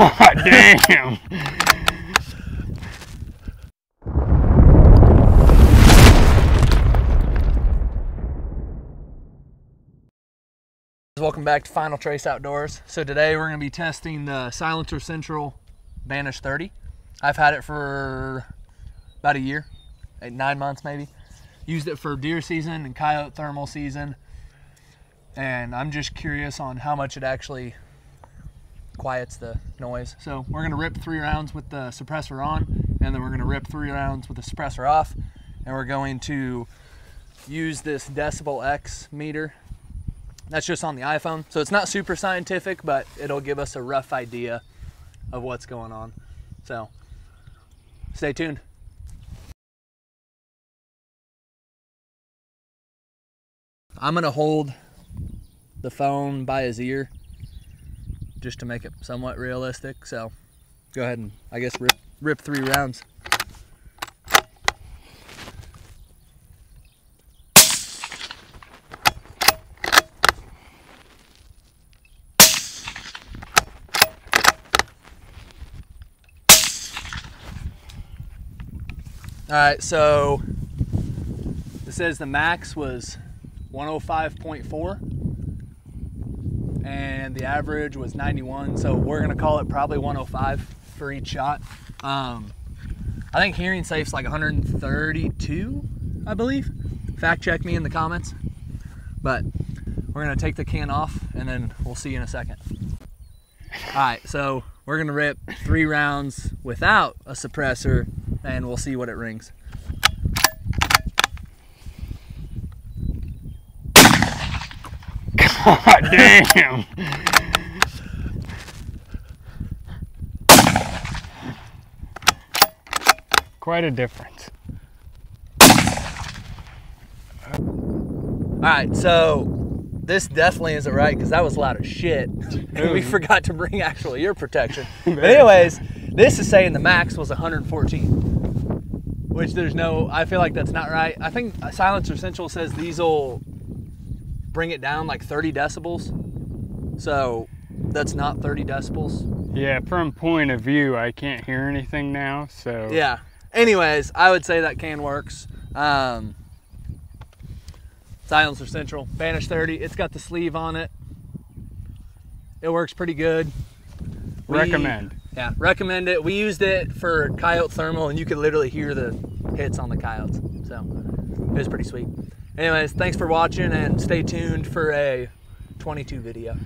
God damn. Welcome back to Final Trace Outdoors. So today we're going to be testing the Silencer Central Banish 30. I've had it for about a year, eight, nine months maybe. Used it for deer season and coyote thermal season. And I'm just curious on how much it actually quiets the noise. So we're to rip three rounds with the suppressor on, and then we're to rip three rounds with the suppressor off. And we're going to use this Decibel X meter that's just on the iPhone. So it's not super scientific, but it'll give us a rough idea of what's going on. So stay tuned. I'm gonna hold the phone by his ear just to make it somewhat realistic. So go ahead and I guess rip, rip three rounds. All right, so it says the max was 105.4 and the average was 91. So we're gonna call it probably 105 for each shot. Um, I think hearing safe's like 132, I believe. Fact check me in the comments. But we're gonna take the can off and then we'll see you in a second. All right, so we're gonna rip three rounds without a suppressor and we'll see what it rings. God damn. Quite a difference. All right, so this definitely isn't right because that was loud as shit. and we forgot to bring actual ear protection. But anyways, this is saying the max was 114, which there's no. I feel like that's not right. I think Silencer Central says these will bring it down like 30 decibels. So that's not 30 decibels. Yeah, from point of view, I can't hear anything now, so. Yeah. Anyways, I would say that can works. Um, Silencer Central, Banish 30. It's got the sleeve on it. It works pretty good. We- Recommend. Yeah, recommend it. We used it for coyote thermal, and you could literally hear the hits on the coyotes. So it was pretty sweet. Anyways, thanks for watching and stay tuned for a 22 video.